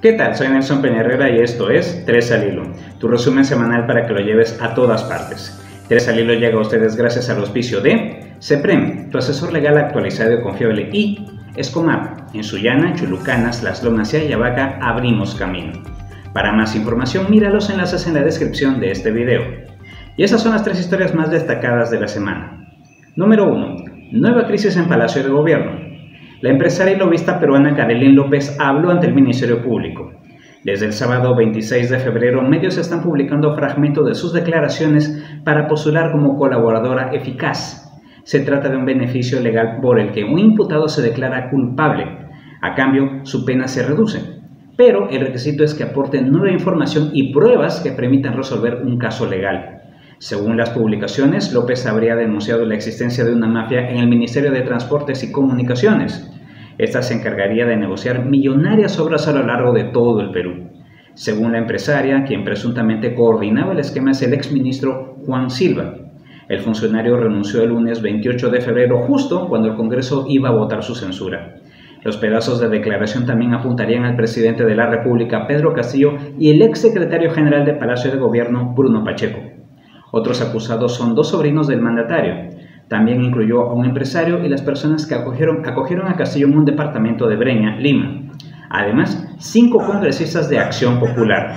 ¿Qué tal? Soy Nelson Peña y esto es Tres al Hilo, tu resumen semanal para que lo lleves a todas partes. Tres al Hilo llega a ustedes gracias al auspicio de CEPREM, tu asesor legal actualizado y confiable, y Escomap, en Sullana, Chulucanas, Las Lomas y Ayabaca abrimos camino. Para más información, mira los enlaces en la descripción de este video. Y esas son las tres historias más destacadas de la semana. Número 1. Nueva crisis en Palacio de Gobierno. La empresaria y lobista peruana Karelin López habló ante el Ministerio Público. Desde el sábado 26 de febrero, medios están publicando fragmentos de sus declaraciones para postular como colaboradora eficaz. Se trata de un beneficio legal por el que un imputado se declara culpable. A cambio, su pena se reduce. Pero el requisito es que aporten nueva información y pruebas que permitan resolver un caso legal. Según las publicaciones, López habría denunciado la existencia de una mafia en el Ministerio de Transportes y Comunicaciones. Esta se encargaría de negociar millonarias obras a lo largo de todo el Perú. Según la empresaria, quien presuntamente coordinaba el esquema es el exministro Juan Silva. El funcionario renunció el lunes 28 de febrero, justo cuando el Congreso iba a votar su censura. Los pedazos de declaración también apuntarían al presidente de la República, Pedro Castillo, y el exsecretario general de Palacio de Gobierno, Bruno Pacheco. Otros acusados son dos sobrinos del mandatario. También incluyó a un empresario y las personas que acogieron, acogieron a Castillo en un departamento de Breña, Lima. Además, cinco congresistas de Acción Popular.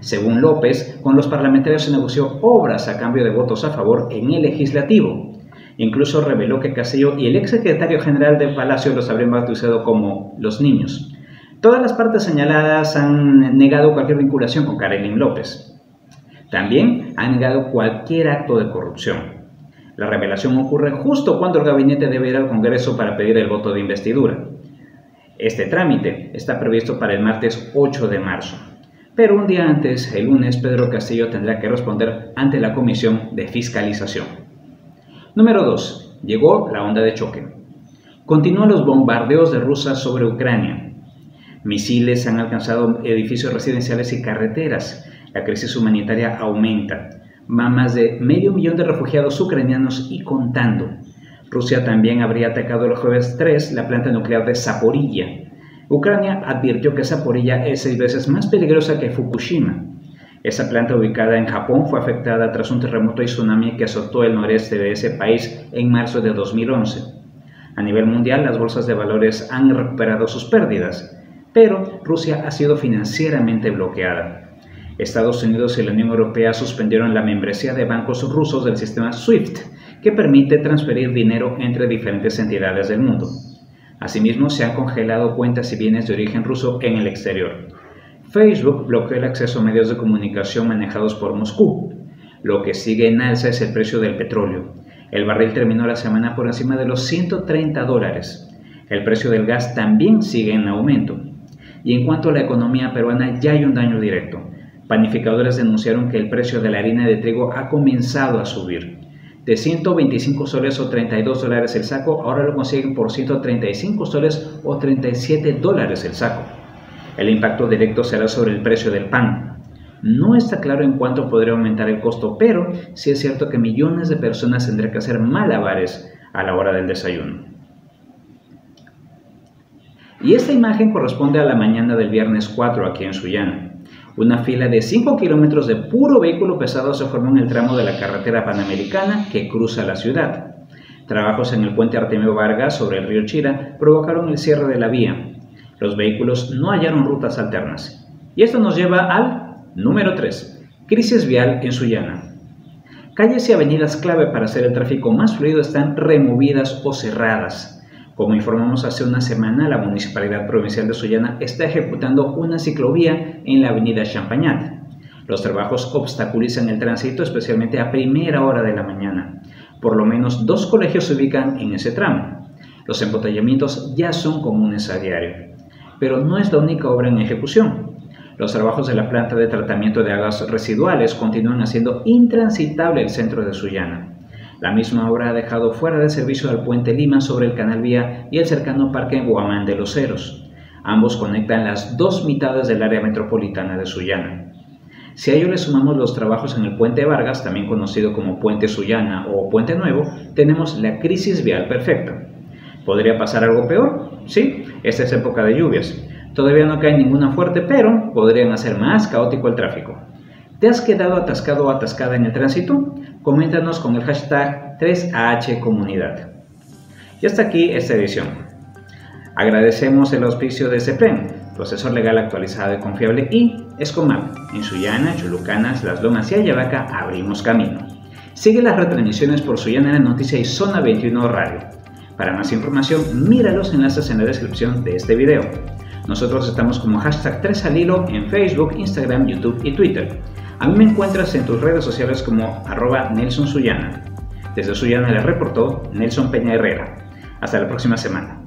Según López, con los parlamentarios se negoció obras a cambio de votos a favor en el legislativo. Incluso reveló que Castillo y el exsecretario general del Palacio los habrían bautizado como los niños. Todas las partes señaladas han negado cualquier vinculación con Karelin López. También ha negado cualquier acto de corrupción. La revelación ocurre justo cuando el gabinete debe ir al Congreso para pedir el voto de investidura. Este trámite está previsto para el martes 8 de marzo. Pero un día antes, el lunes, Pedro Castillo tendrá que responder ante la Comisión de Fiscalización. Número 2. Llegó la onda de choque. Continúan los bombardeos de Rusia sobre Ucrania. Misiles han alcanzado edificios residenciales y carreteras la crisis humanitaria aumenta. Va más de medio millón de refugiados ucranianos y contando. Rusia también habría atacado el jueves 3 la planta nuclear de Zaporilla. Ucrania advirtió que Zaporilla es seis veces más peligrosa que Fukushima. Esa planta ubicada en Japón fue afectada tras un terremoto y tsunami que azotó el noreste de ese país en marzo de 2011. A nivel mundial, las bolsas de valores han recuperado sus pérdidas, pero Rusia ha sido financieramente bloqueada. Estados Unidos y la Unión Europea suspendieron la membresía de bancos rusos del sistema SWIFT, que permite transferir dinero entre diferentes entidades del mundo. Asimismo, se han congelado cuentas y bienes de origen ruso en el exterior. Facebook bloqueó el acceso a medios de comunicación manejados por Moscú. Lo que sigue en alza es el precio del petróleo. El barril terminó la semana por encima de los 130 dólares. El precio del gas también sigue en aumento. Y en cuanto a la economía peruana, ya hay un daño directo. Panificadores denunciaron que el precio de la harina de trigo ha comenzado a subir. De 125 soles o 32 dólares el saco, ahora lo consiguen por 135 soles o 37 dólares el saco. El impacto directo será sobre el precio del pan. No está claro en cuánto podría aumentar el costo, pero sí es cierto que millones de personas tendrán que hacer malabares a la hora del desayuno. Y esta imagen corresponde a la mañana del viernes 4 aquí en Sullana. Una fila de 5 kilómetros de puro vehículo pesado se formó en el tramo de la carretera panamericana que cruza la ciudad. Trabajos en el puente Artemio Vargas sobre el río Chira provocaron el cierre de la vía. Los vehículos no hallaron rutas alternas. Y esto nos lleva al número 3. Crisis vial en Sullana. Calles y avenidas clave para hacer el tráfico más fluido están removidas o cerradas. Como informamos hace una semana, la Municipalidad Provincial de Sullana está ejecutando una ciclovía en la avenida Champañat. Los trabajos obstaculizan el tránsito, especialmente a primera hora de la mañana. Por lo menos dos colegios se ubican en ese tramo. Los embotellamientos ya son comunes a diario. Pero no es la única obra en ejecución. Los trabajos de la planta de tratamiento de aguas residuales continúan haciendo intransitable el centro de Sullana. La misma obra ha dejado fuera de servicio al puente Lima sobre el canal Vía y el cercano parque Guamán de los Ceros. Ambos conectan las dos mitades del área metropolitana de Sullana. Si a ello le sumamos los trabajos en el puente Vargas, también conocido como puente Sullana o puente Nuevo, tenemos la crisis vial perfecta. ¿Podría pasar algo peor? Sí, esta es época de lluvias. Todavía no cae ninguna fuerte, pero podrían hacer más caótico el tráfico. ¿Te has quedado atascado o atascada en el tránsito? Coméntanos con el hashtag 3AH Comunidad. Y hasta aquí esta edición. Agradecemos el auspicio de CEPREM, Procesor Legal Actualizado y Confiable, y ESCOMAP. En Suyana, Chulucanas, Las Lomas y Ayabaca abrimos camino. Sigue las retransmisiones por Suyana la Noticia y Zona 21 Radio. Para más información, mira los enlaces en la descripción de este video. Nosotros estamos como hashtag 3 al hilo en Facebook, Instagram, YouTube y Twitter. A mí me encuentras en tus redes sociales como arroba Nelson Suyana. Desde Suyana le reportó Nelson Peña Herrera. Hasta la próxima semana.